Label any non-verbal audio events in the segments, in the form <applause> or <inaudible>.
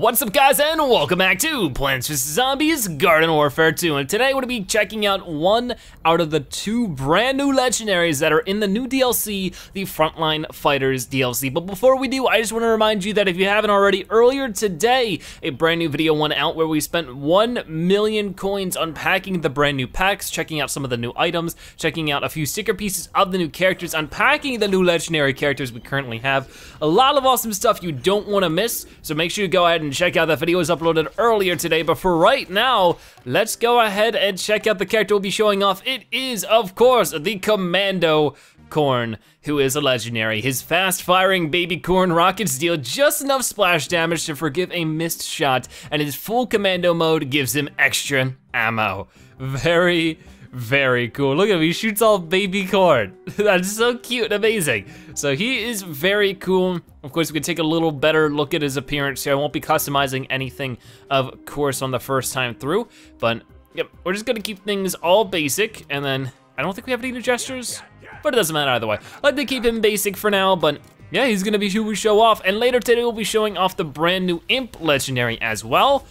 What's up guys and welcome back to Plants vs Zombies Garden Warfare 2 and today we're gonna be checking out one out of the two brand new legendaries that are in the new DLC, the Frontline Fighters DLC. But before we do, I just wanna remind you that if you haven't already, earlier today, a brand new video went out where we spent 1 million coins unpacking the brand new packs, checking out some of the new items, checking out a few sticker pieces of the new characters, unpacking the new legendary characters we currently have. A lot of awesome stuff you don't wanna miss, so make sure you go ahead ahead check out that video was uploaded earlier today, but for right now, let's go ahead and check out the character we'll be showing off. It is, of course, the Commando Corn, who is a legendary. His fast-firing baby corn rockets deal just enough splash damage to forgive a missed shot, and his full commando mode gives him extra ammo. Very, very cool. Look at him, he shoots all baby corn. <laughs> That's so cute and amazing. So he is very cool. Of course, we can take a little better look at his appearance here. I won't be customizing anything, of course, on the first time through, but yep, we're just gonna keep things all basic, and then I don't think we have any new gestures, but it doesn't matter either way. Like to keep him basic for now, but yeah, he's gonna be who we show off, and later today we'll be showing off the brand new Imp Legendary as well.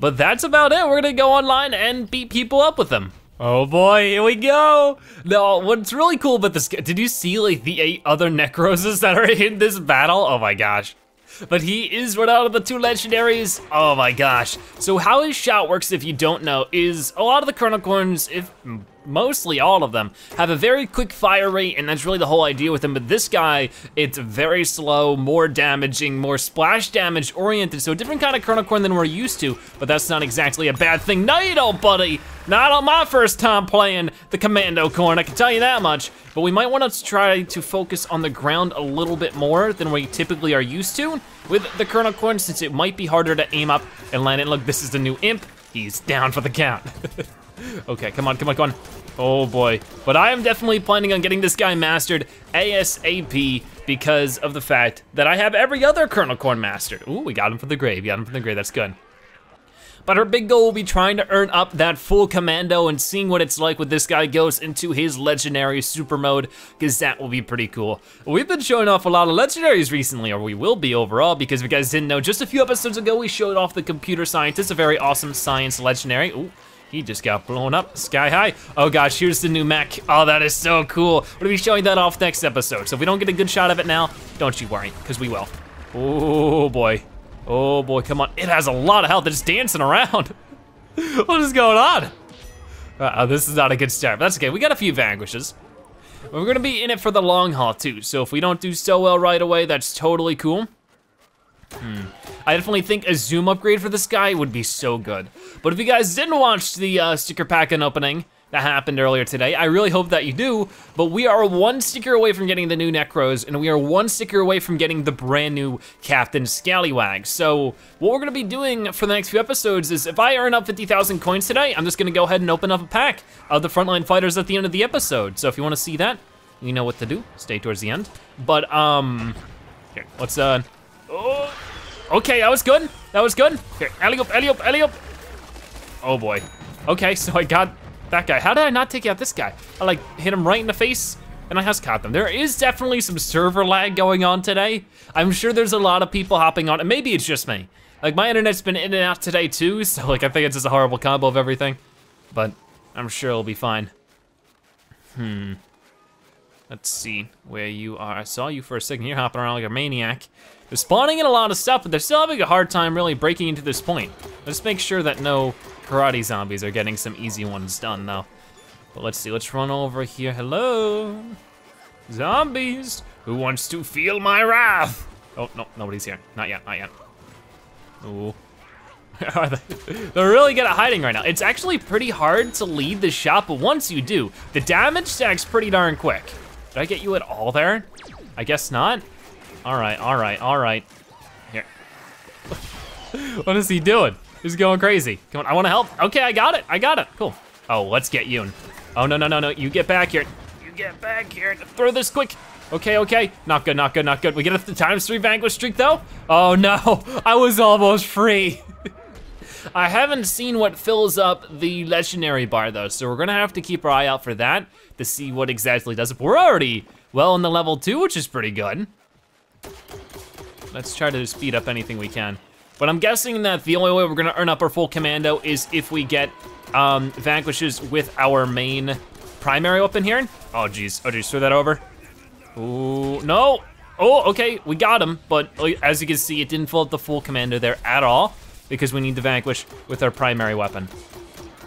But that's about it. We're gonna go online and beat people up with them. Oh boy, here we go. Now, what's really cool about this, did you see like the eight other Necroses that are <laughs> in this battle? Oh my gosh. But he is one out of the two legendaries. Oh my gosh. So how his shout works, if you don't know, is a lot of the Kernel Corns, if mostly all of them, have a very quick fire rate, and that's really the whole idea with them. But this guy, it's very slow, more damaging, more splash damage oriented, so a different kind of Kernel Corn than we're used to, but that's not exactly a bad thing. No, you don't, buddy. Not on my first time playing the Commando Corn, I can tell you that much. But we might want to try to focus on the ground a little bit more than we typically are used to with the Kernel Corn, since it might be harder to aim up and land it. Look, this is the new Imp. He's down for the count. <laughs> Okay, come on, come on, come on. Oh boy. But I am definitely planning on getting this guy mastered ASAP because of the fact that I have every other Kernel Corn mastered. Ooh, we got him from the grave, got him from the grave, that's good. But our big goal will be trying to earn up that full commando and seeing what it's like when this guy goes into his legendary super mode, because that will be pretty cool. We've been showing off a lot of legendaries recently, or we will be overall, because if you guys didn't know, just a few episodes ago, we showed off the computer scientist, a very awesome science legendary. Ooh. He just got blown up sky high. Oh gosh, here's the new mech. Oh, that is so cool. We'll be showing that off next episode. So if we don't get a good shot of it now, don't you worry, because we will. Oh boy. Oh boy, come on. It has a lot of health. It's dancing around. <laughs> what is going on? Uh -oh, this is not a good start, but that's okay. We got a few vanquishes. We're gonna be in it for the long haul too, so if we don't do so well right away, that's totally cool. Hmm. I definitely think a zoom upgrade for this guy would be so good. But if you guys didn't watch the uh, sticker pack opening that happened earlier today, I really hope that you do, but we are one sticker away from getting the new Necros, and we are one sticker away from getting the brand new Captain Scallywag. So what we're gonna be doing for the next few episodes is if I earn up 50,000 coins today, I'm just gonna go ahead and open up a pack of the frontline fighters at the end of the episode. So if you wanna see that, you know what to do, stay towards the end. But, um, here, let's, uh, oh, Okay, that was good. That was good. Here, alley up, alley up, alley up. Oh boy. Okay, <laughs> so I got that guy. How did I not take out this guy? I like hit him right in the face and I has caught them. There is definitely some server lag going on today. I'm sure there's a lot of people hopping on, and maybe it's just me. Like my internet's been in and out today too, <laughs> so like I think it's just a horrible combo of everything. But I'm sure it'll be fine. Hmm. Let's see where you are. I saw you for a second. You're hopping around like a maniac. They're spawning in a lot of stuff, but they're still having a hard time really breaking into this point. Let's make sure that no karate zombies are getting some easy ones done though. But let's see, let's run over here. Hello? Zombies, who wants to feel my wrath? Oh, no, nobody's here. Not yet, not yet. Ooh. <laughs> They're really good at hiding right now. It's actually pretty hard to lead the shot, but once you do, the damage stacks pretty darn quick. Did I get you at all there? I guess not. All right, all right, all right. Here. <laughs> what is he doing? He's going crazy. Come on, I wanna help. Okay, I got it, I got it, cool. Oh, let's get Yoon. Oh, no, no, no, no, you get back here. You get back here, throw this quick. Okay, okay, not good, not good, not good. We get the times three vanquish streak though? Oh <laughs> no, I was almost free. <laughs> I haven't seen what fills up the legendary bar though, so we're gonna have to keep our eye out for that to see what exactly does it. We're already well in the level two, which is pretty good. Let's try to speed up anything we can. but I'm guessing that the only way we're gonna earn up our full commando is if we get um, vanquishes with our main primary weapon here. Oh geez, oh geez, throw that over. Ooh, no. Oh, okay, we got him, but uh, as you can see, it didn't fill up the full commando there at all because we need to vanquish with our primary weapon.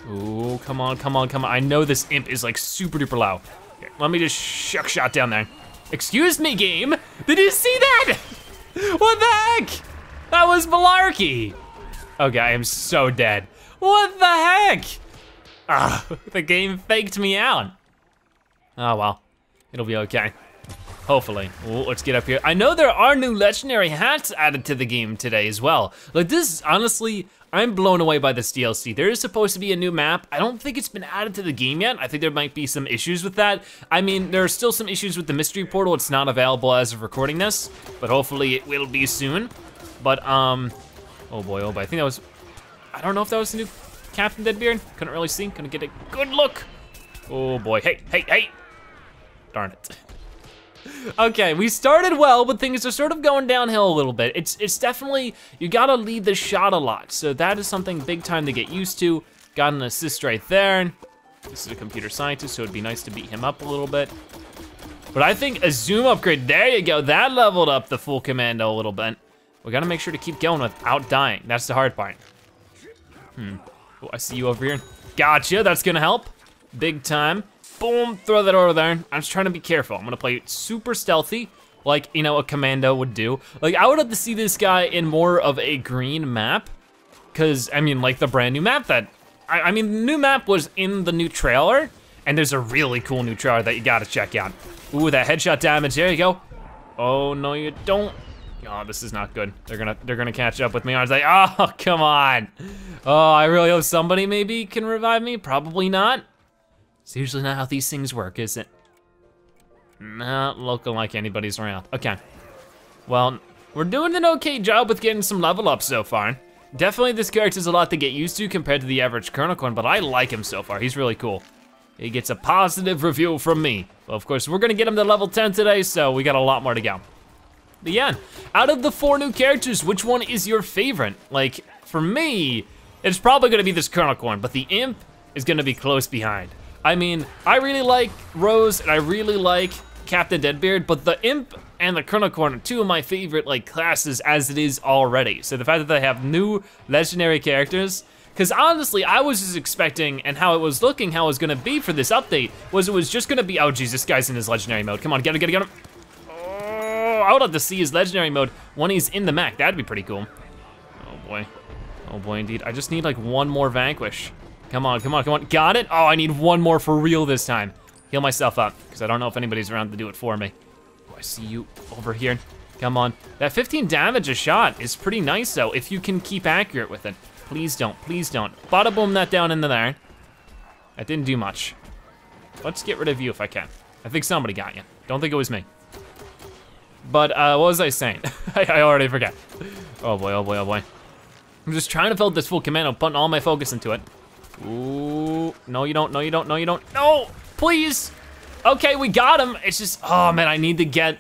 Ooh, come on, come on, come on. I know this imp is like super duper low. Here, let me just shuck shot down there. Excuse me, game. Did you see that? <laughs> What the heck? That was malarkey. Okay, I am so dead. What the heck? Ah, <laughs> the game faked me out. Oh well, it'll be okay. Hopefully. Ooh, let's get up here. I know there are new legendary hats added to the game today as well. Like this, honestly, I'm blown away by this DLC. There is supposed to be a new map. I don't think it's been added to the game yet. I think there might be some issues with that. I mean, there are still some issues with the mystery portal. It's not available as of recording this, but hopefully it will be soon. But, um, oh boy, oh boy, I think that was, I don't know if that was the new Captain Deadbeard. Couldn't really see, couldn't get a good look. Oh boy, hey, hey, hey. Darn it. Okay, we started well, but things are sort of going downhill a little bit. It's it's definitely, you gotta lead the shot a lot. So that is something big time to get used to. Got an assist right there. This is a computer scientist, so it'd be nice to beat him up a little bit. But I think a zoom upgrade, there you go. That leveled up the full commando a little bit. We gotta make sure to keep going without dying. That's the hard part. Hmm, oh, I see you over here. Gotcha, that's gonna help. Big time. Boom, throw that over there. I'm just trying to be careful. I'm gonna play super stealthy, like, you know, a commando would do. Like, I would have to see this guy in more of a green map, cause, I mean, like the brand new map that, I, I mean, the new map was in the new trailer, and there's a really cool new trailer that you gotta check out. Ooh, that headshot damage, there you go. Oh, no you don't. Oh, this is not good. They're gonna they're gonna catch up with me. I was like, oh, come on. Oh, I really hope somebody maybe can revive me. Probably not. It's usually not how these things work, is it? Not looking like anybody's around. Okay. Well, we're doing an okay job with getting some level up so far. Definitely this character's a lot to get used to compared to the average Corn, but I like him so far. He's really cool. He gets a positive review from me. Well, of course, we're gonna get him to level 10 today, so we got a lot more to go. But yeah, out of the four new characters, which one is your favorite? Like, for me, it's probably gonna be this Corn, but the Imp is gonna be close behind. I mean, I really like Rose and I really like Captain Deadbeard, but the Imp and the Corn are two of my favorite like classes as it is already. So the fact that they have new legendary characters, because honestly, I was just expecting and how it was looking, how it was gonna be for this update, was it was just gonna be, oh geez, this guy's in his legendary mode. Come on, get him, get him, get him. Oh, I would love to see his legendary mode when he's in the mech. That'd be pretty cool. Oh boy, oh boy indeed. I just need like one more Vanquish. Come on, come on, come on. Got it? Oh, I need one more for real this time. Heal myself up, because I don't know if anybody's around to do it for me. Oh, I see you over here. Come on. That 15 damage a shot is pretty nice though, if you can keep accurate with it. Please don't, please don't. Bada boom that down into there. That didn't do much. Let's get rid of you if I can. I think somebody got you. Don't think it was me. But uh, what was I saying? I, <laughs> I already forgot. Oh boy, oh boy, oh boy. I'm just trying to build this full commando, putting all my focus into it. Ooh, no you don't, no you don't, no you don't. No, please. Okay, we got him. It's just, oh man, I need to get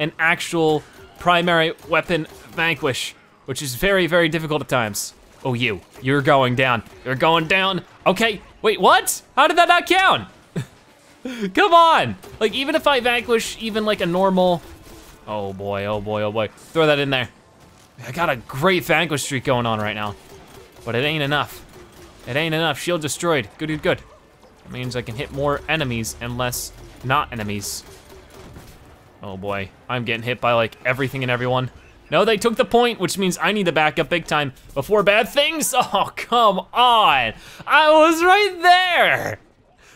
an actual primary weapon vanquish, which is very, very difficult at times. Oh, you, you're going down. You're going down. Okay, wait, what? How did that not count? <laughs> Come on. Like, even if I vanquish even like a normal, oh boy, oh boy, oh boy. Throw that in there. I got a great vanquish streak going on right now, but it ain't enough. It ain't enough, shield destroyed. Good, good, good. That means I can hit more enemies and less not enemies. Oh boy, I'm getting hit by like everything and everyone. No, they took the point, which means I need to back up big time before bad things. <laughs> Oh, come on. I was right there.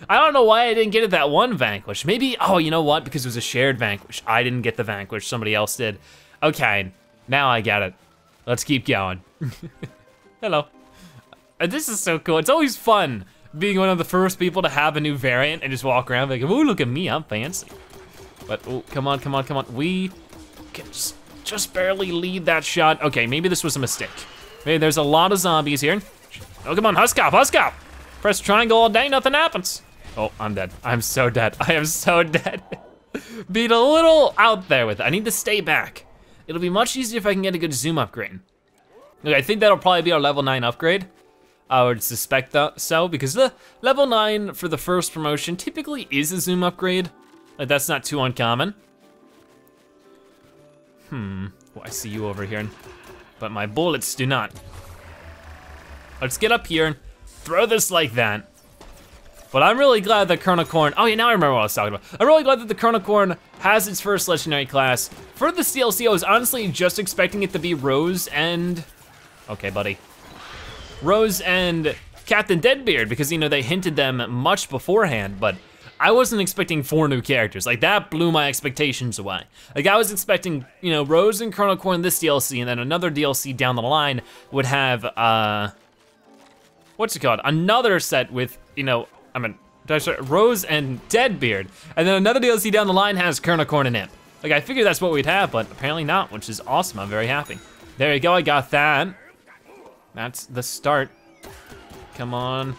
I don't know why I didn't get it that one vanquish. Maybe, oh, you know what? Because it was a shared vanquish. I didn't get the vanquish, somebody else did. Okay, now I get it. Let's keep going. <laughs> Hello. This is so cool. It's always fun being one of the first people to have a new variant and just walk around like, oh, look at me, I'm fancy. But, oh, come on, come on, come on. We can just, just barely lead that shot. Okay, maybe this was a mistake. Maybe there's a lot of zombies here. Oh, come on, Husk Hop, Huskop. Press triangle all day, nothing happens. Oh, I'm dead. I'm so dead. <laughs> I am so dead. <laughs> Being a little out there with it. I need to stay back. It'll be much easier if I can get a good zoom upgrade. Okay, I think that'll probably be our level nine upgrade. I would suspect that so because the level nine for the first promotion typically is a zoom upgrade. Like that's not too uncommon. Hmm, well, I see you over here, but my bullets do not. Let's get up here and throw this like that. But I'm really glad that Kernel Corn, oh yeah, now I remember what I was talking about. I'm really glad that the Kernel Corn has its first legendary class. For the DLC, I was honestly just expecting it to be Rose and, okay buddy. Rose and Captain Deadbeard because you know, they hinted them much beforehand, but I wasn't expecting four new characters. Like that blew my expectations away. Like I was expecting, you know, Rose and Kernel Corn this DLC and then another DLC down the line would have, uh, what's it called? Another set with, you know, I mean, Rose and Deadbeard. And then another DLC down the line has Kernel Corn and Imp. Like I figured that's what we'd have, but apparently not, which is awesome, I'm very happy. There you go, I got that. That's the start. Come on,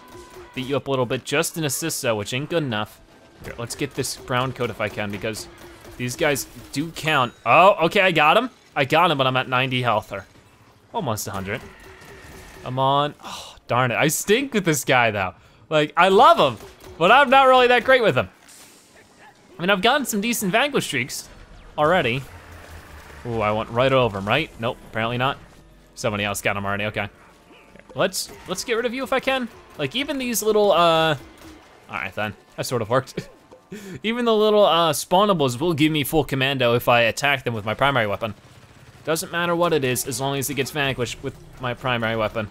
beat you up a little bit, just an assist though, which ain't good enough. Here, let's get this brown coat if I can, because these guys do count. Oh, okay, I got him. I got him, but I'm at 90 health, or almost 100. Come on, oh, darn it. I stink with this guy though. Like, I love him, but I'm not really that great with him. I mean, I've gotten some decent vanquish streaks already. Ooh, I went right over him, right? Nope, apparently not. Somebody else got him already, okay. Let's, let's get rid of you if I can. Like, even these little, uh, all right then, that sort of worked. <laughs> even the little uh, spawnables will give me full commando if I attack them with my primary weapon. Doesn't matter what it is, as long as it gets vanquished with my primary weapon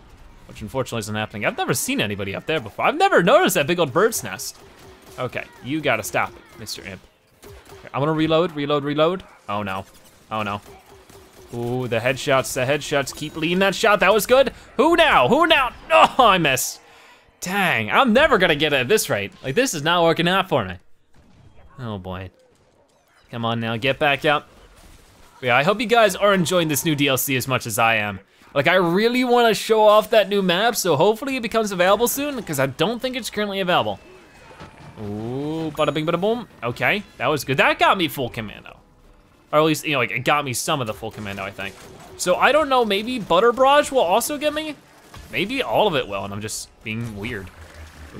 which unfortunately isn't happening. I've never seen anybody up there before. I've never noticed that big old bird's nest. Okay, you gotta stop it, Mr. Imp. Okay, I'm gonna reload, reload, reload. Oh no, oh no. Ooh, the headshots, the headshots. Keep leading that shot, that was good. Who now, who now? Oh, I miss. Dang, I'm never gonna get it at this rate. Like, this is not working out for me. Oh boy. Come on now, get back up. Yeah, I hope you guys are enjoying this new DLC as much as I am. Like I really wanna show off that new map, so hopefully it becomes available soon, because I don't think it's currently available. Ooh, bada bing, bada boom. Okay, that was good. That got me full commando. Or at least, you know, like it got me some of the full commando, I think. So I don't know, maybe Butter Barrage will also get me? Maybe all of it will, and I'm just being weird.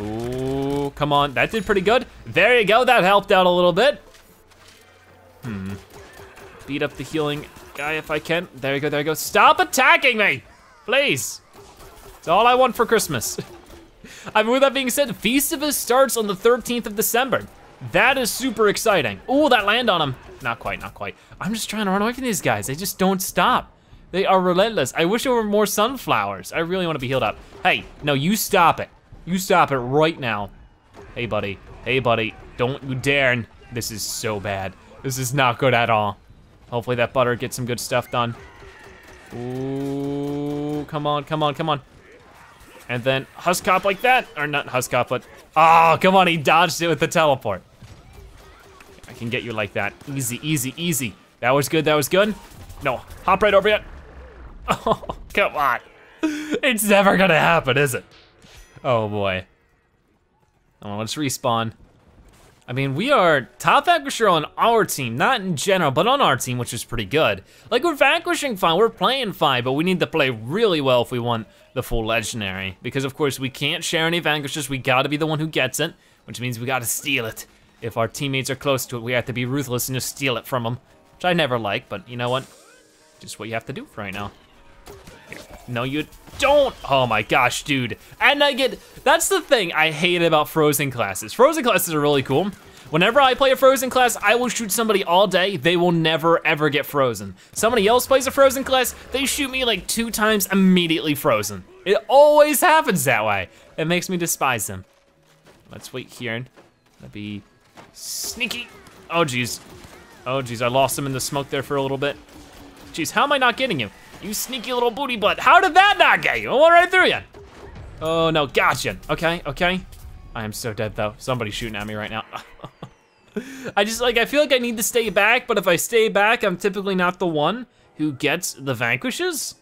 Ooh, come on, that did pretty good. There you go, that helped out a little bit. Hmm, beat up the healing guy if I can. There you go, there you go. Stop attacking me, please. It's all I want for Christmas. <laughs> I mean, with that being said, Feast of Festivus starts on the 13th of December. That is super exciting. Ooh, that land on him. Not quite, not quite. I'm just trying to run away from these guys. They just don't stop. They are relentless. I wish there were more sunflowers. I really want to be healed up. Hey, no, you stop it. You stop it right now. Hey, buddy. Hey, buddy. Don't you dare. This is so bad. This is not good at all. Hopefully that butter gets some good stuff done. Ooh, come on, come on, come on. And then Husk Hop like that, or not Husk Hop, but, oh, come on, he dodged it with the teleport. Can get you like that. Easy, easy, easy. That was good, that was good. No, hop right over it. <laughs> Oh, come on. It's never gonna happen, is it? Oh boy. Oh, let's respawn. I mean, we are top Vanquisher on our team, not in general, but on our team, which is pretty good. Like, we're vanquishing fine, we're playing fine, but we need to play really well if we want the full Legendary. Because, of course, we can't share any Vanquishers, we gotta be the one who gets it, which means we gotta steal it. If our teammates are close to it, we have to be ruthless and just steal it from them, which I never like, but you know what? Just what you have to do right now. No, you don't. Oh my gosh, dude. And I get, that's the thing I hate about Frozen classes. Frozen classes are really cool. Whenever I play a Frozen class, I will shoot somebody all day. They will never, ever get frozen. Somebody else plays a Frozen class, they shoot me like two times, immediately frozen. It always happens that way. It makes me despise them. Let's wait here. That'd be sneaky. Oh, geez. Oh, geez, I lost him in the smoke there for a little bit. Geez, how am I not getting you? You sneaky little booty butt. How did that not get you? I went right through you. Oh no, gotcha. Okay, okay. I am so dead though. Somebody's shooting at me right now. <laughs> I just like, I feel like I need to stay back, but if I stay back, I'm typically not the one who gets the vanquishes.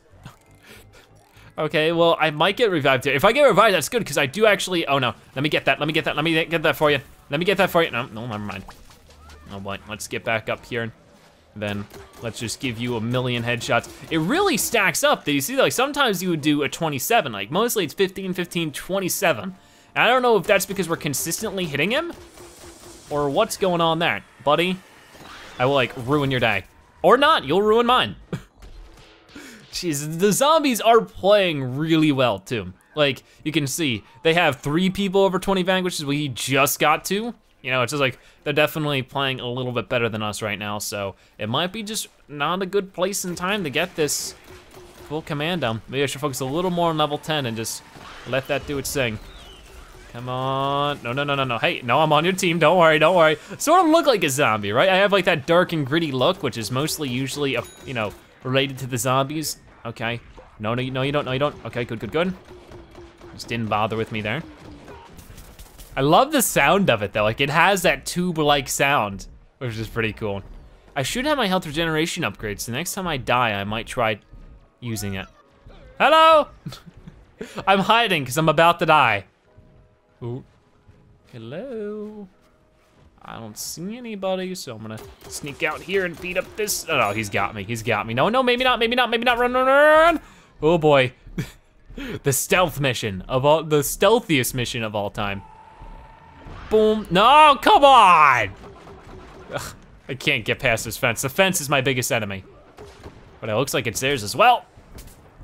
okay, well, I might get revived here. If I get revived, that's good, because I do actually, oh no, let me get that, let me get that, let me get that for you. Let me get that for you. No, no, never mind. Oh boy, let's get back up here. Then let's just give you a million headshots. It really stacks up. Do you see, like sometimes you would do a 27, like mostly it's 15, 15, 27. And I don't know if that's because we're consistently hitting him or what's going on there. Buddy, I will like ruin your day. Or not, you'll ruin mine. <laughs> Jeez, the zombies are playing really well too. Like, you can see, they have three people over 20 vanquishes, we just got to. You know, it's just like, they're definitely playing a little bit better than us right now, so it might be just not a good place and time to get this full command down. Maybe I should focus a little more on level 10 and just let that do its thing. Come on, no, no, no, no, no. Hey, no, I'm on your team, don't worry, don't worry. Sort of look like a zombie, right? I have like that dark and gritty look, which is mostly usually, a, you know, related to the zombies. Okay, no, no, no, you don't, no, you don't. Okay, good, good, good. Just didn't bother with me there. I love the sound of it though. Like it has that tube-like sound, which is pretty cool. I should have my health regeneration upgrades. So next time I die, I might try using it. Hello! <laughs> I'm hiding because I'm about to die. Ooh. Hello? I don't see anybody, so I'm gonna sneak out here and beat up this. Oh, no, he's got me, he's got me. No, no, maybe not, maybe not, maybe not, run, run, run. Oh boy. The stealth mission of all, the stealthiest mission of all time. Boom, no, come on! Ugh, I can't get past this fence. The fence is my biggest enemy. But it looks like it's theirs as well.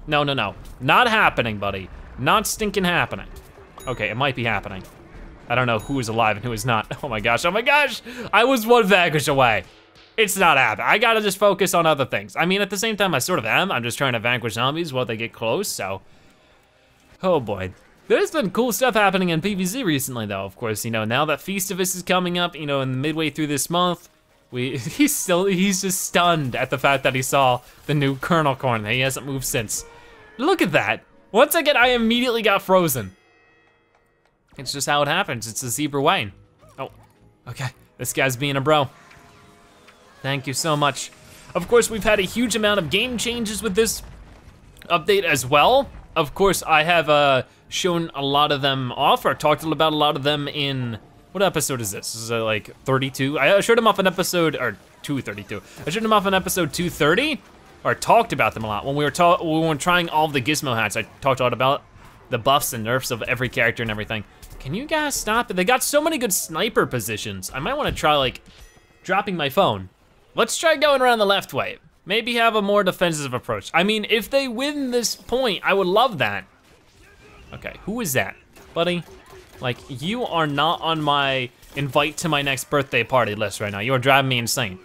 No, no, no, not happening, buddy. Not stinking happening. Okay, it might be happening. I don't know who is alive and who is not. <laughs> Oh my gosh, oh my gosh! I was one vanquish away. It's not happening. I gotta just focus on other things. I mean, at the same time, I sort of am. I'm just trying to vanquish zombies while they get close, so Oh boy. There's been cool stuff happening in PvZ recently though, of course, you know, now that Feastivus is coming up, you know, in the midway through this month, we, <laughs> he's still, he's just stunned at the fact that he saw the new kernel corn, he hasn't moved since. Look at that. Once again, I immediately got frozen. It's just how it happens, it's the zebra Wayne. Oh, okay, this guy's being a bro. Thank you so much. Of course, we've had a huge amount of game changes with this update as well of course, I have uh, shown a lot of them off, or talked about a lot of them in, what episode is this? Is it like 32? I showed them off an episode, or 232. I showed them off an episode 230, or talked about them a lot. When we were, when we were trying all the gizmo hats, I talked a lot about the buffs and nerfs of every character and everything. Can you guys stop it? They got so many good sniper positions. I might wanna try like dropping my phone. Let's try going around the left way. Maybe have a more defensive approach. I mean, if they win this point, I would love that. Okay, who is that? Buddy, like, you are not on my invite to my next birthday party list right now. You are driving me insane.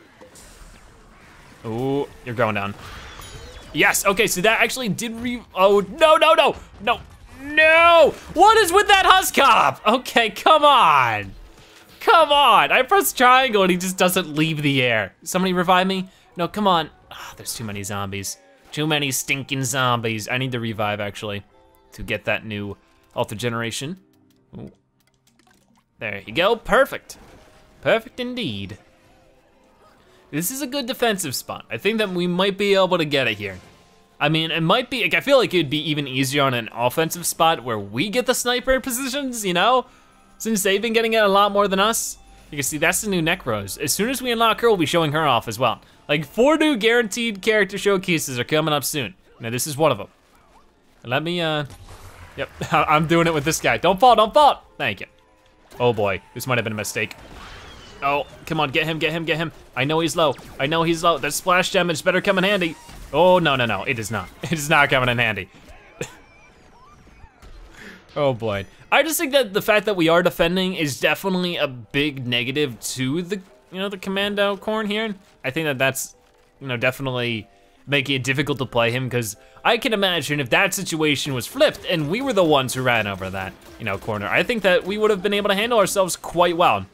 Ooh, you're going down. Yes, okay, so that actually did re- Oh, no, no, no, no, no! What is with that Husk Hop? Okay, come on. Come on, I press triangle and he just doesn't leave the air. Somebody revive me? No, come on. Oh, there's too many zombies. Too many stinking zombies. I need to revive, actually, to get that new Alter Generation. Ooh. There you go, perfect. Perfect indeed. This is a good defensive spot. I think that we might be able to get it here. I mean, it might be, like, I feel like it'd be even easier on an offensive spot where we get the sniper positions, you know? Since they've been getting it a lot more than us. You can see that's the new Necros. As soon as we unlock her, we'll be showing her off as well. Like four new guaranteed character showcases are coming up soon. Now this is one of them. Let me, uh, yep, <laughs> I'm doing it with this guy. Don't fall, don't fall. Thank you. Oh boy, this might have been a mistake. Oh, come on, get him, get him, get him. I know he's low, I know he's low. That splash damage better come in handy. Oh, no, no, no, it is not. <laughs> It is not coming in handy. <laughs> oh boy. I just think that the fact that we are defending is definitely a big negative to the you know, the commando corn here. I think that that's, you know, definitely making it difficult to play him because I can imagine if that situation was flipped and we were the ones who ran over that, you know, corner, I think that we would have been able to handle ourselves quite well.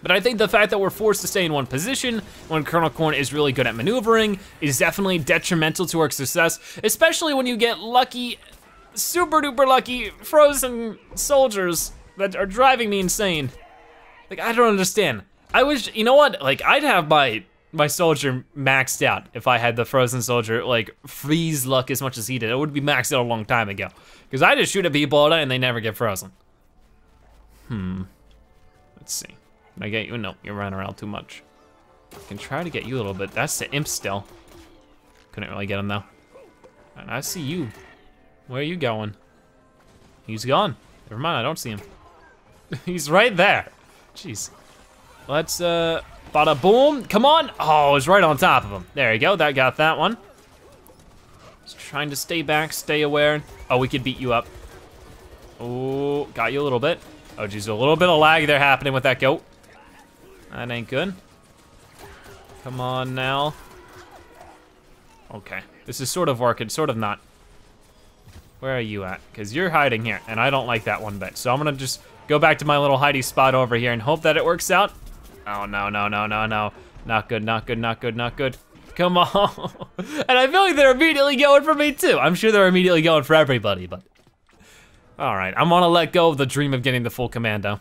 But I think the fact that we're forced to stay in one position when Kernel Corn is really good at maneuvering is definitely detrimental to our success, especially when you get lucky, super duper lucky frozen soldiers that are driving me insane. Like, I don't understand. I wish, you know what? Like, I'd have my my soldier maxed out if I had the frozen soldier like freeze luck as much as he did. It would be maxed out a long time ago. Because I just shoot at people all day and they never get frozen. Hmm. Let's see. Can I get you? No, you're running around too much. I can try to get you a little bit. That's the imp still. Couldn't really get him though. And I see you. Where are you going? He's gone. Never mind, I don't see him. <laughs> He's right there. Jeez. Let's, uh, bada boom. Come on. Oh, it's right on top of him. There you go, that got that one. Just trying to stay back, stay aware. Oh, we could beat you up. Oh, got you a little bit. Oh, geez, a little bit of lag there happening with that goat. That ain't good. Come on now. Okay, this is sort of working, sort of not. Where are you at? Because you're hiding here, and I don't like that one bit. So I'm gonna just go back to my little hidey spot over here and hope that it works out. Oh, no, no, no, no, no. Not good, not good, not good, not good. Come on. <laughs> and I feel like they're immediately going for me too. I'm sure they're immediately going for everybody, but. All right, I'm gonna let go of the dream of getting the full commando.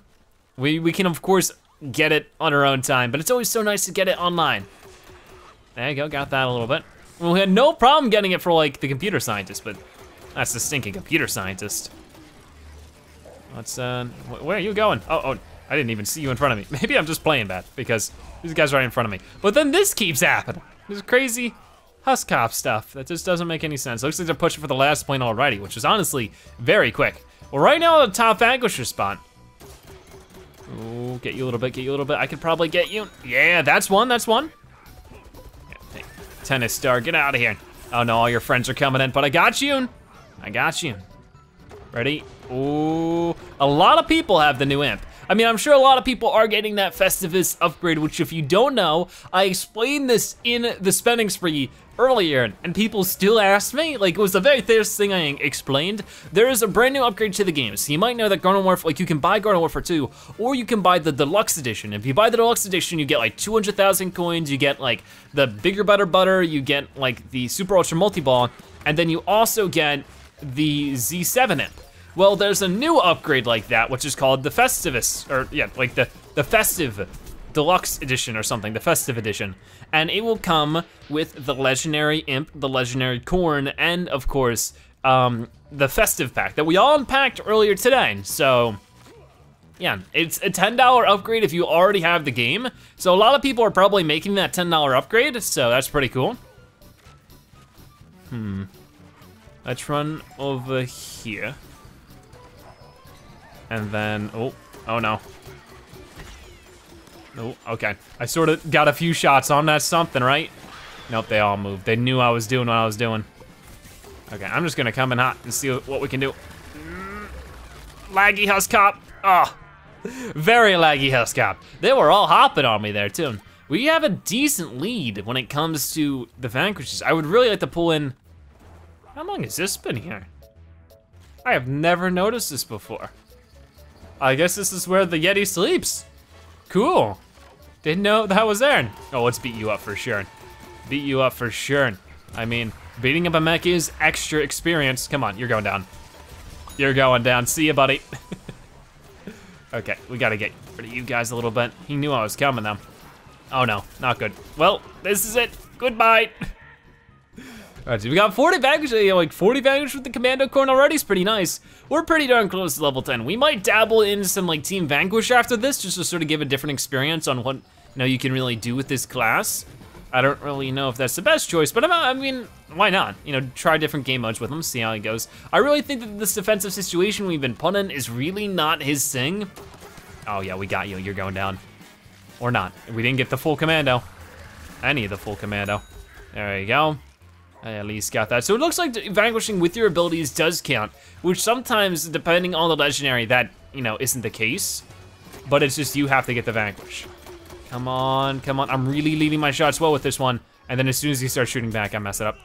We, we can, of course, get it on our own time, but it's always so nice to get it online. There you go, got that a little bit. We had no problem getting it for like the computer scientist, but that's the stinking computer scientist. Let's, uh, where are you going? Oh, oh, I didn't even see you in front of me. <laughs> Maybe I'm just playing bad because these guys are right in front of me. But then this keeps happening. This crazy Husk Hop stuff that just doesn't make any sense. Looks like they're pushing for the last point already, which is honestly very quick. Well, right now the top vanquisher spot. Oh, get you a little bit, get you a little bit. I could probably get you. Yeah, that's one, that's one. Tennis star, get out of here. Oh no, all your friends are coming in, but I got you. I got you. Ready? Ooh, a lot of people have the new imp. I mean, I'm sure a lot of people are getting that Festivus upgrade, which if you don't know, I explained this in the spending spree earlier, and people still ask me, like it was the very first thing I explained, there is a brand new upgrade to the game. So you might know that Garden Warfare, like you can buy Garden Warfare 2, or you can buy the Deluxe Edition. If you buy the Deluxe Edition, you get like 200,000 coins, you get like the bigger butter butter, you get like the Super Ultra Multi-Ball, and then you also get the Z7 imp. Well, there's a new upgrade like that, which is called the Festivus, or yeah, like the, the Festive Deluxe Edition or something, the Festive Edition. And it will come with the Legendary Imp, the Legendary Corn, and of course, um, the Festive Pack that we all unpacked earlier today. So, yeah, it's a $10 upgrade if you already have the game. So a lot of people are probably making that $10 upgrade, so that's pretty cool. Hmm. Let's run over here. And then, oh, oh no. Oh, okay. I sort of got a few shots on that something, right? Nope, they all moved. They knew I was doing what I was doing. Okay, I'm just gonna come in hot and see what we can do. Mm, laggy Husk Hop. Oh, <laughs> very laggy Husk Hop. They were all hopping on me there too. We have a decent lead when it comes to the Vanquishes. I would really like to pull in, how long has this been here? I have never noticed this before. I guess this is where the Yeti sleeps. Cool. Didn't know that was there. Oh, let's beat you up for sure. Beat you up for sure. I mean, beating up a mech is extra experience. Come on, you're going down. You're going down. See ya, buddy. <laughs> okay, we gotta get rid of you guys a little bit. He knew I was coming though. Oh no, not good. Well, this is it. Goodbye. <laughs> All right, so we got 40 baggage, you know, like 40 baggage with the Commando Corn already is pretty nice. We're pretty darn close to level 10. We might dabble in some like Team Vanquish after this, just to sort of give a different experience on what you know you can really do with this class. I don't really know if that's the best choice, but I mean, why not? You know, try different game modes with him, see how it goes. I really think that this defensive situation we've been put in is really not his thing. Oh yeah, we got you, you're going down. Or not, we didn't get the full commando. Any of the full commando. There you go. I at least got that. So it looks like vanquishing with your abilities does count, which sometimes, depending on the legendary, that, you know, isn't the case. But it's just you have to get the vanquish. Come on, come on. I'm really leading my shots well with this one. And then as soon as he starts shooting back, I mess it up.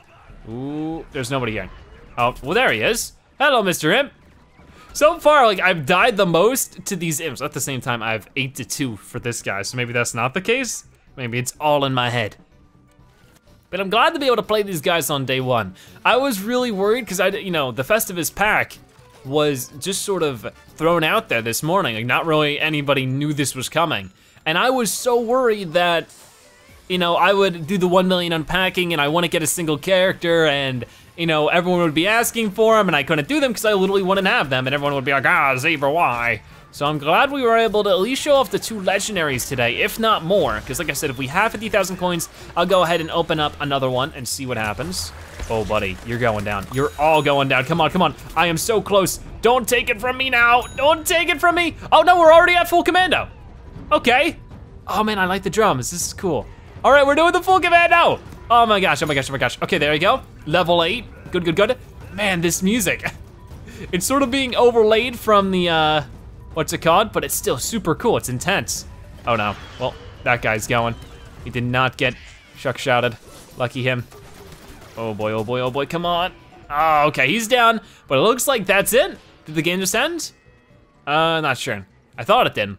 Ooh, there's nobody here. Oh, well there he is. Hello, Mr. Imp. So far, like I've died the most to these imps. At the same time, I have eight to two for this guy. So maybe that's not the case. Maybe it's all in my head. But I'm glad to be able to play these guys on day one. I was really worried because I, you know, the Festivus pack was just sort of thrown out there this morning. Like not really anybody knew this was coming. And I was so worried that you know, I would do the 1 million unpacking and I wouldn't get a single character and you know, everyone would be asking for them and I couldn't do them because I literally wouldn't have them and everyone would be like, ah, Zebra, why? So I'm glad we were able to at least show off the two legendaries today, if not more. Because like I said, if we have 50,000 coins, I'll go ahead and open up another one and see what happens. Oh, buddy, you're going down. You're all going down. Come on, come on. I am so close. Don't take it from me now. Don't take it from me. Oh no, we're already at full commando. Okay. Oh man, I like the drums. This is cool. All right, we're doing the full commando. Oh my gosh, oh my gosh, oh my gosh. Okay, there you go. Level eight. Good, good, good. Man, this music. <laughs> It's sort of being overlaid from the, uh, what's it called? But it's still super cool, it's intense. Oh no, well, that guy's going. He did not get shuck shouted. Lucky him. Oh boy, oh boy, oh boy, come on. Oh, okay, he's down, but it looks like that's it. Did the game just end? Uh, not sure. I thought it did.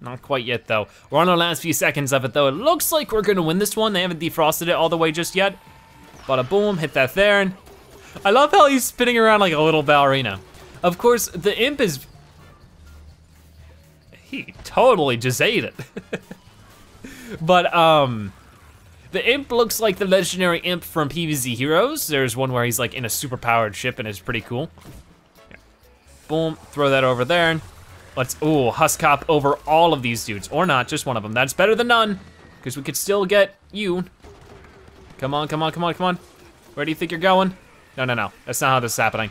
Not quite yet though. We're on our last few seconds of it though. It looks like we're gonna win this one. They haven't defrosted it all the way just yet. Bada boom, hit that there. I love how he's spinning around like a little ballerina. Of course, the imp is he totally just ate it. <laughs> but um, the imp looks like the legendary imp from PvZ Heroes. There's one where he's like in a super powered ship and it's pretty cool. Yeah. Boom, throw that over there. And let's, ooh, Husk Hop over all of these dudes, or not, just one of them. That's better than none, because we could still get you. Come on, come on, come on, come on. Where do you think you're going? No, no, no, that's not how this is happening.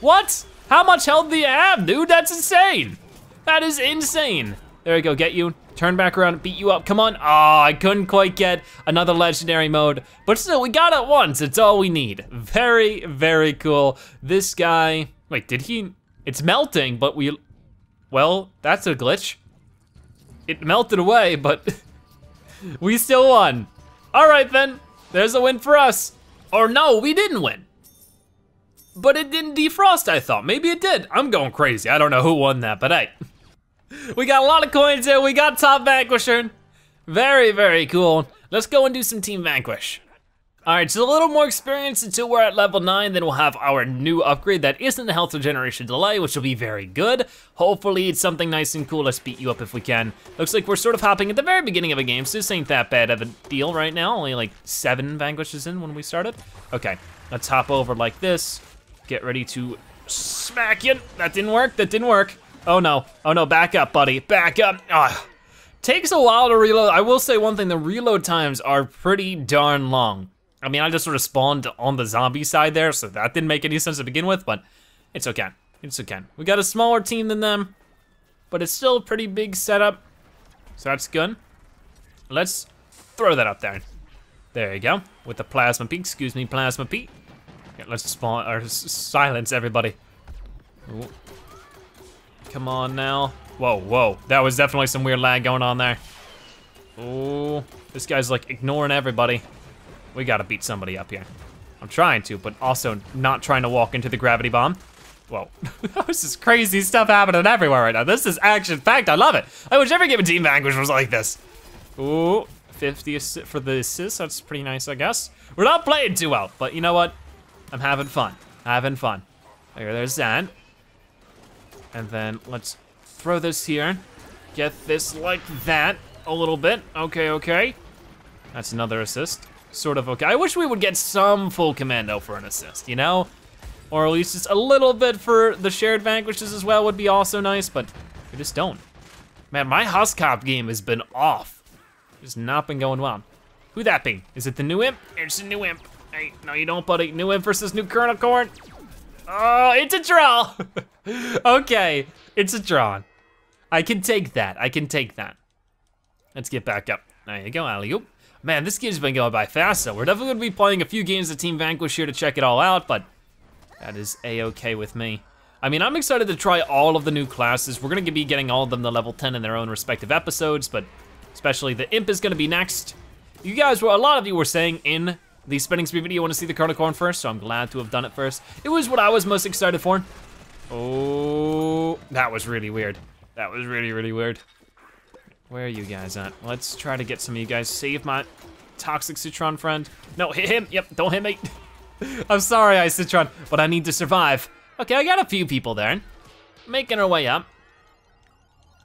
What? How much health do you have, dude? That's insane. That is insane. There we go, get you. Turn back around, beat you up, come on. Oh, I couldn't quite get another legendary mode, but still, we got it once. It's all we need. Very, very cool. This guy, wait, did he? It's melting, but we, well, that's a glitch. It melted away, but <laughs> we still won. All right then, there's a win for us. Or no, we didn't win. But it didn't defrost, I thought. Maybe it did. I'm going crazy. I don't know who won that, but hey. <laughs> We got a lot of coins here. We got Top Vanquisher. Very, very cool. Let's go and do some Team Vanquish. All right, so a little more experience until we're at level nine, then we'll have our new upgrade that isn't the health regeneration delay, which will be very good. Hopefully it's something nice and cool. Let's beat you up if we can. Looks like we're sort of hopping at the very beginning of a game, so this ain't that bad of a deal right now. Only like seven vanquishes in when we started. Okay, let's hop over like this. Get ready to smack you. That didn't work, that didn't work. Oh no, oh no, back up, buddy, back up. Ah. Takes a while to reload. I will say one thing, the reload times are pretty darn long. I mean, I just sort of spawned on the zombie side there, so that didn't make any sense to begin with, but it's okay, it's okay. We got a smaller team than them, but it's still a pretty big setup, so that's good. Let's throw that up there. There you go, with the Plasma Pea, excuse me, Plasma Pea. Yeah, let's spawn, or silence everybody. Ooh. Come on now. Whoa, whoa, that was definitely some weird lag going on there. Oh, this guy's like ignoring everybody. We gotta beat somebody up here. I'm trying to, but also not trying to walk into the gravity bomb. Whoa, <laughs> this is crazy stuff happening everywhere right now. This is action-packed, I love it. I wish every game of Team Vanquish was like this. Ooh, 50 for the assist, that's pretty nice, I guess. We're not playing too well, but you know what? I'm having fun, having fun. There, there's that. And then let's throw this here. Get this like that a little bit. Okay, okay. That's another assist sort of okay. I wish we would get some full commando for an assist, you know? Or at least just a little bit for the shared vanquishes as well would be also nice, but we just don't. Man, my Husk Hop game has been off. It's not been going well. Who that be? Is it the new imp? It's the new imp. Hey, no you don't, buddy. New imp versus new kernel corn. Oh, it's a draw. <laughs> okay, it's a draw. I can take that, I can take that. Let's get back up. There you go, alley -oop. Man, this game's been going by fast, so we're definitely gonna be playing a few games of Team Vanquish here to check it all out, but that is a-okay with me. I mean, I'm excited to try all of the new classes. We're gonna be getting all of them to level 10 in their own respective episodes, but especially the Imp is gonna be next. You guys were, a lot of you were saying in the spinning speed video you wanna see the kernel Corn first, so I'm glad to have done it first. It was what I was most excited for. Oh, that was really weird. That was really, really weird. Where are you guys at? Let's try to get some of you guys. Save my toxic Citron friend. No, hit him. Yep, don't hit me. <laughs> I'm sorry, I Citron, but I need to survive. Okay, I got a few people there. Making our way up.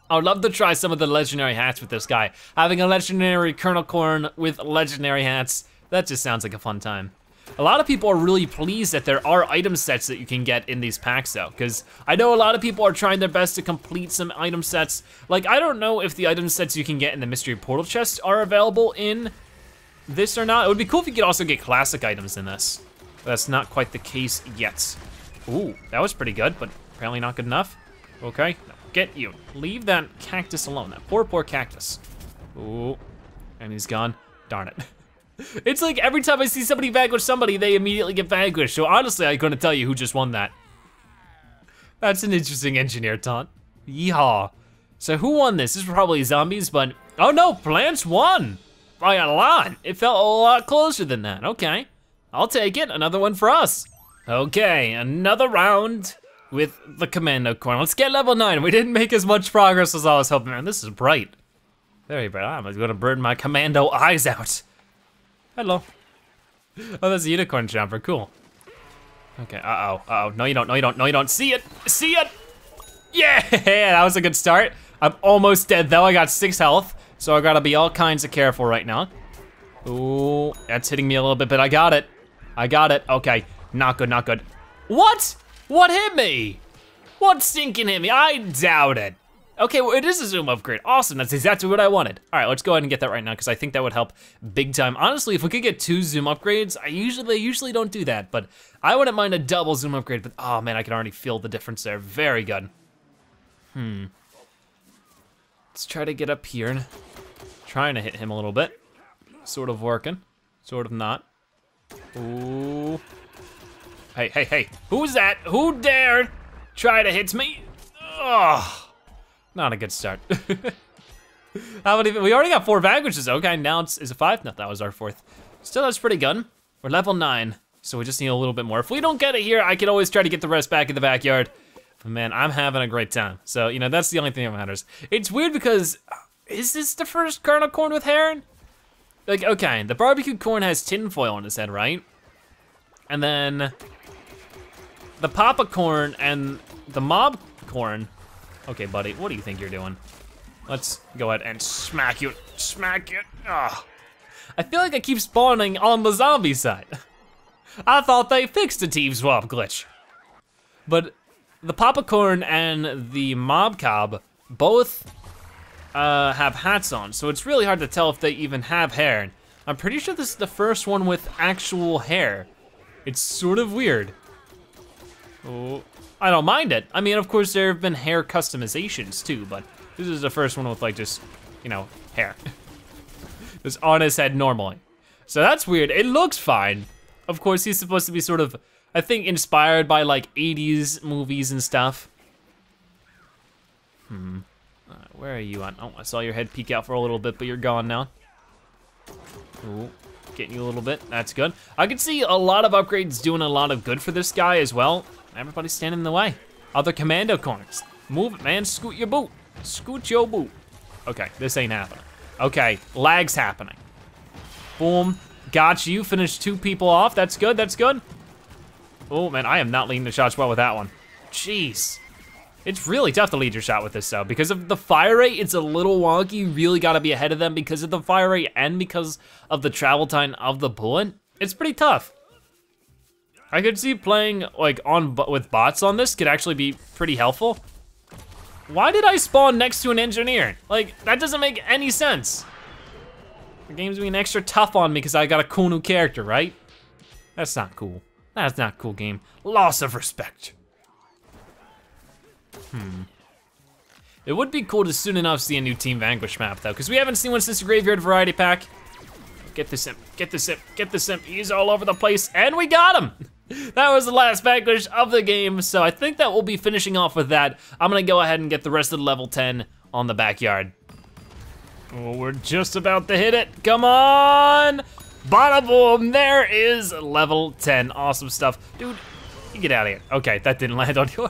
I would love to try some of the legendary hats with this guy. Having a legendary Kernel Corn with legendary hats, that just sounds like a fun time. A lot of people are really pleased that there are item sets that you can get in these packs though, because I know a lot of people are trying their best to complete some item sets. Like, I don't know if the item sets you can get in the mystery portal chest are available in this or not. It would be cool if you could also get classic items in this. That's not quite the case yet. Ooh, that was pretty good, but apparently not good enough. Okay, no, get you. Leave that cactus alone, that poor, poor cactus. Ooh, and he's gone. Darn it. <laughs> It's like every time I see somebody vanquish somebody, they immediately get vanquished. So honestly, I couldn't tell you who just won that. That's an interesting engineer taunt. Yeehaw. So who won this? This is probably zombies, but, oh no, plants won by a lot. It felt a lot closer than that, okay. I'll take it, another one for us. Okay, another round with the commando corn. Let's get level nine. We didn't make as much progress as I was hoping. Man, this is bright. Very bright. I'm gonna burn my commando eyes out. Hello. Oh, that's a unicorn jumper, cool. Okay, uh-oh, uh-oh. No, you don't, no, you don't, no, you don't. See it, see it! Yeah, <laughs> that was a good start. I'm almost dead though, I got six health, so I gotta be all kinds of careful right now. Ooh, that's hitting me a little bit, but I got it. I got it, okay. Not good, not good. What? What hit me? What stinking hit me? I doubt it. Okay, well, it is a zoom upgrade. Awesome, that's exactly what I wanted. All right, let's go ahead and get that right now because I think that would help big time. Honestly, if we could get two zoom upgrades, I usually, usually don't do that, but I wouldn't mind a double zoom upgrade, but oh man, I can already feel the difference there. Very good. Hmm. Let's try to get up here and trying to hit him a little bit. Sort of working, sort of not. Ooh. Hey, hey, hey, who's that? Who dared try to hit me? Oh. Not a good start. <laughs> How we already got four vanquishes, okay, now it's, is it five? No, that was our fourth. Still, that's pretty good. We're level nine, so we just need a little bit more. If we don't get it here, I can always try to get the rest back in the backyard. But man, I'm having a great time. So, you know, that's the only thing that matters. It's weird because, uh, is this the first kernel corn with heron? Like, okay, the barbecue corn has tinfoil on his head, right? And then the papa corn and the mob corn Okay, buddy, what do you think you're doing? Let's go ahead and smack you, smack you. Ugh. I feel like I keep spawning on the zombie side. <laughs> I thought they fixed the team swap glitch. But the Popcorn and the Mob Cob both uh, have hats on, so it's really hard to tell if they even have hair. I'm pretty sure this is the first one with actual hair. It's sort of weird. Oh, I don't mind it. I mean, of course, there have been hair customizations too, but this is the first one with like just, you know, hair. <laughs> just on his head normally. So that's weird. It looks fine. Of course, he's supposed to be sort of, I think, inspired by like 80s movies and stuff. Hmm. Uh, where are you on? Oh, I saw your head peek out for a little bit, but you're gone now. Ooh, getting you a little bit, that's good. I can see a lot of upgrades doing a lot of good for this guy as well. Everybody's standing in the way. Other commando corners. Move it, man, scoot your boot. Scoot your boot. Okay, this ain't happening. Okay, lag's happening. Boom, got you, finished two people off. That's good, that's good. Oh man, I am not leading the shots well with that one. Jeez. It's really tough to lead your shot with this though. Because of the fire rate, it's a little wonky. You really gotta be ahead of them because of the fire rate and because of the travel time of the bullet. It's pretty tough. I could see playing like on with bots on this could actually be pretty helpful. Why did I spawn next to an engineer? Like, that doesn't make any sense. The game's being extra tough on me because I got a cool new character, right? That's not cool. That's not a cool, game. Loss of respect. Hmm. It would be cool to soon enough see a new Team Vanquish map though, because we haven't seen one since the Graveyard Variety Pack. Get this imp, get this imp, get this imp. He's all over the place, and we got him! <laughs> that was the last Vanquish of the game, so I think that we'll be finishing off with that. I'm gonna go ahead and get the rest of the level 10 on the backyard. Oh, we're just about to hit it. Come on! Bada boom, there is level 10. Awesome stuff. Dude, you get out of here. Okay, that didn't <laughs> land on you.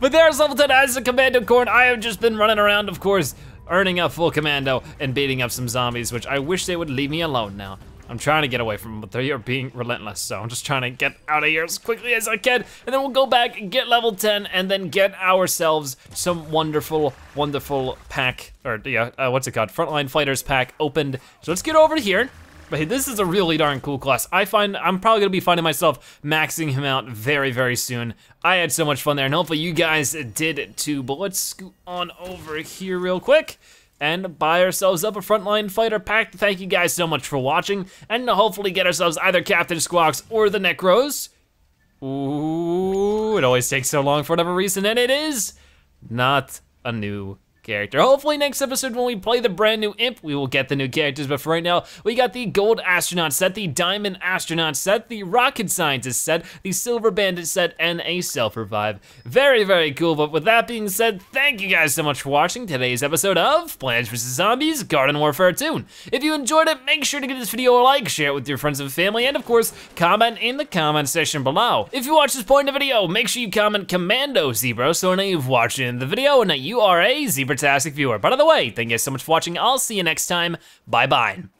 but there's level 10 as a commando corn. I have just been running around, of course, earning a full commando and beating up some zombies, which I wish they would leave me alone now. I'm trying to get away from them, but they are being relentless. So I'm just trying to get out of here as quickly as I can. And then we'll go back and get level 10 and then get ourselves some wonderful, wonderful pack, or yeah, uh, what's it called? Frontline Fighters pack opened. So let's get over here. But hey, this is a really darn cool class. I find, I'm probably gonna be finding myself maxing him out very, very soon. I had so much fun there and hopefully you guys did too. But let's scoot on over here real quick and buy ourselves up a frontline fighter pack. Thank you guys so much for watching, and hopefully get ourselves either Captain Squawks or the Necros. Ooh, it always takes so long for whatever reason, and it is not a new character. Hopefully next episode when we play the brand new imp, we will get the new characters, but for right now, we got the gold astronaut set, the diamond astronaut set, the rocket scientist set, the silver bandit set, and a self-revive. Very, very cool, but with that being said, thank you guys so much for watching today's episode of Plants vs. Zombies Garden Warfare 2. If you enjoyed it, make sure to give this video a like, share it with your friends and family, and of course, comment in the comment section below. If you watch this point in the video, make sure you comment Commando Zebra so I know you've watched it in the video and that you are a Zebra fantastic viewer. But either way, thank you guys so much for watching. I'll see you next time. Bye-bye.